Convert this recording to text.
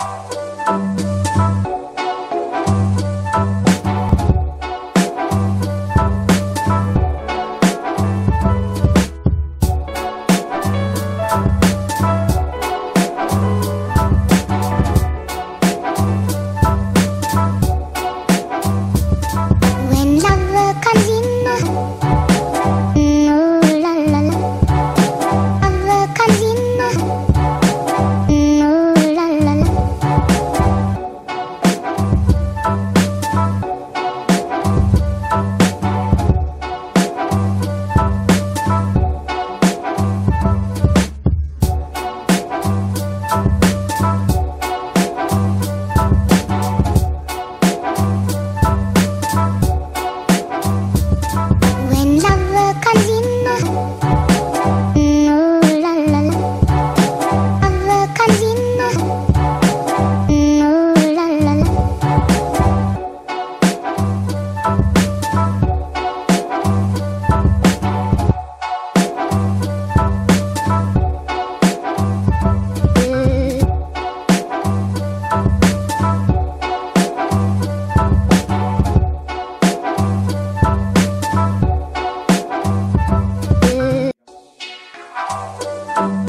Bye. Bye.